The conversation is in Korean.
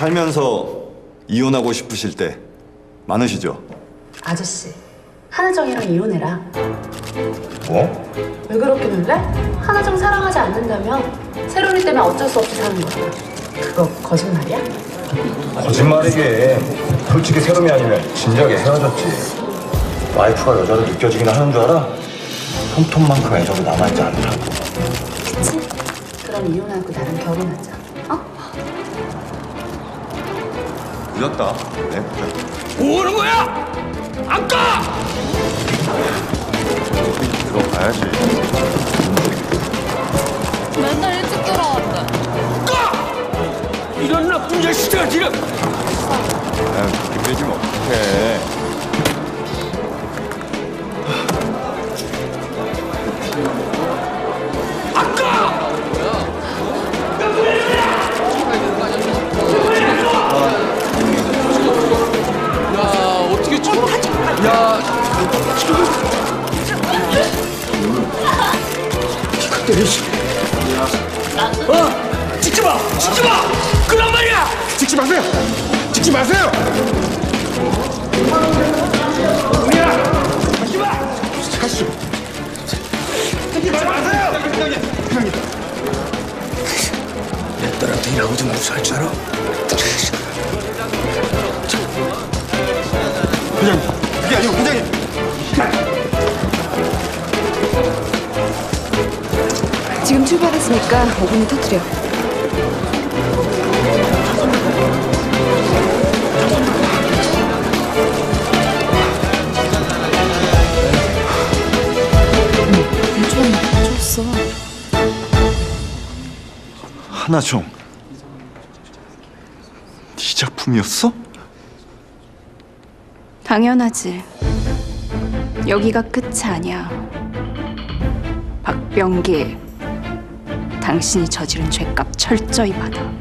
살면서 이혼하고 싶으실 때 많으시죠? 아저씨, 한혜정이랑 이혼해라. 뭐? 왜 그렇게 놀래? 한혜정 사랑하지 않는다면 세로이 때문에 어쩔 수 없이 사는 거야. 그거 거짓말이야? 거짓말이게. 솔직히 세롬이 아니면 진작에 헤어졌지. 와이프가 여자로 느껴지긴 하는 줄 알아? 손톱만큼 애정이 남아있지 않더라고. 그치? 그럼 이혼하고 나랑 결혼하자. 어? 늦었다. 네, 보자. 뭐 거야? 안 가! 들어가야지. 맨날 일찍 들어왔대. 가! 이런 나쁜 자식아 지금 어? 찍지 마! 찍지 마! 그런 말이야! 찍지 마세요! 찍지 마세요! 찍지 마! 가시죠. 찍지 마세요! 내 딸한테 이러고 좀 무사할 줄 알아? 회장님, 그게 아니고 회장님. 지금 출발했으니까 5분이 터뜨려. 좀 줬어. 하나정. 네 작품이었어? 당연하지. 여기가 끝이 아니야. 박병기, 당신이 저지른 죄값 철저히 받아.